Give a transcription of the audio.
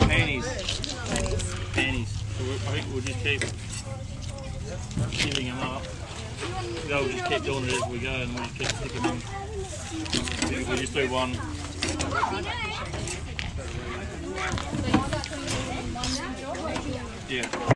Panties. Panties. So we- I think we'll just keep giving them up. They'll just keep doing it as we go and we'll just keep sticking them. We just do one. Yeah.